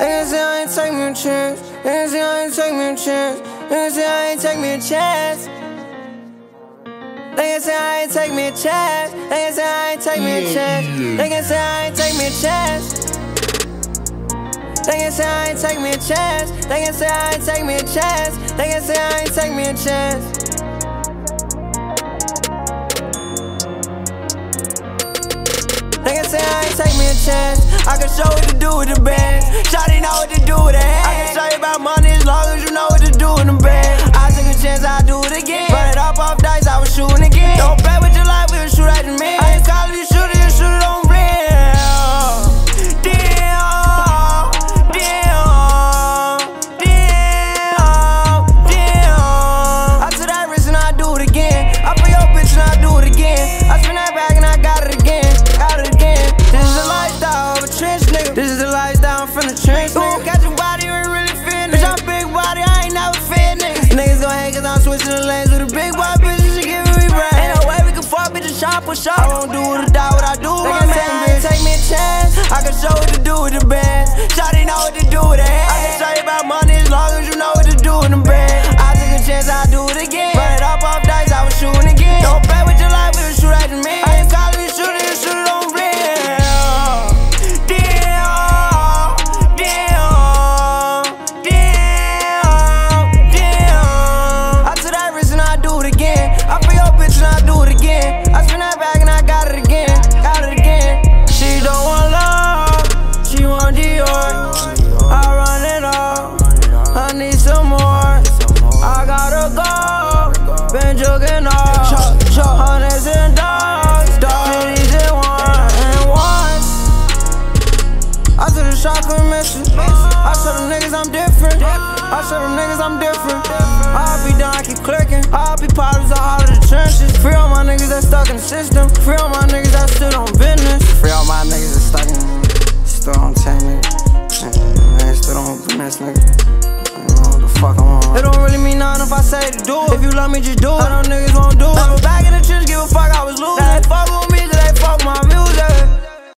Niggas say I ain't take me a chance. Niggas say I ain't take me a chance. Niggas say I ain't take me a chance. Niggas say I ain't take me a chance. Niggas say I ain't take me a chance. Niggas say I ain't take me a chance. Niggas say I ain't take me a chance. Niggas say I ain't take me a chance. Niggas say I ain't take me a chance. Niggas say I ain't take me a chance. I can show what to do with the band. This is the lifestyle from the trench nigga. Ooh, catch your body, you ain't really fit, Bitch, I'm big body, I ain't never fit, nigga. Niggas gon' hate cause I'm switching the lanes with a big boy bitch, she giving me brain. Ain't no way we can fuck, bitch, shop for shop. I won't do what I shot, couldn't miss it. I show them niggas I'm different. I show them niggas I'm different. I'll be done, I keep clicking. I'll be all out of the trenches. Free all my niggas that stuck in the system. Free all my niggas that stood on business. Free all my niggas that stuck in Still on 10 niggas. Mm, man, still on business, nigga. I don't know what the fuck I'm on. It don't really mean nothing if I say to do it. If you love me, just do it. I know niggas won't do it.